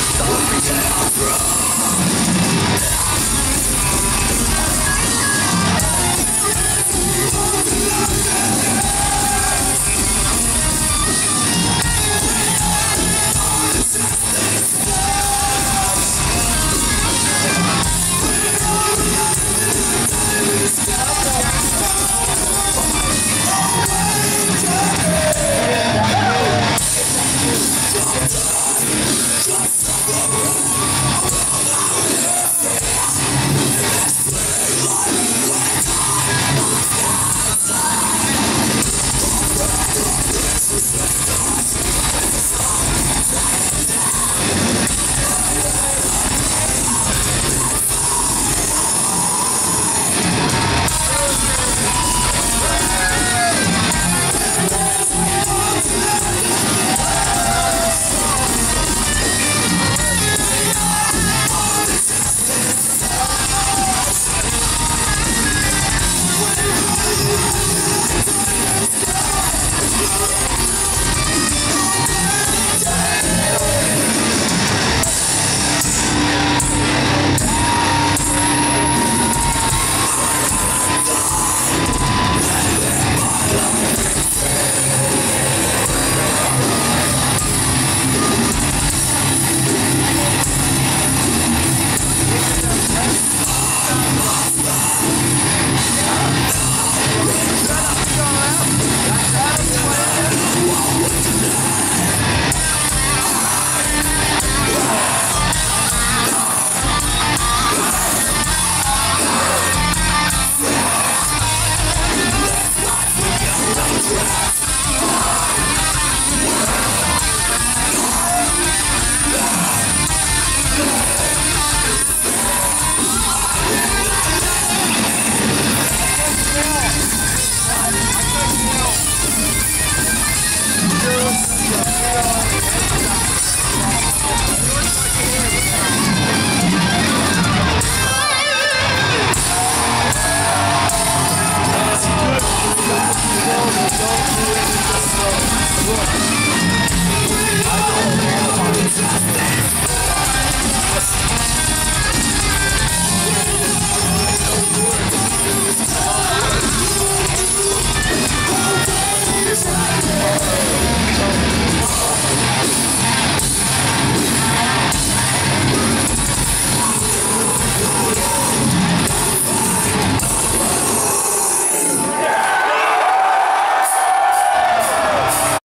Stories and Música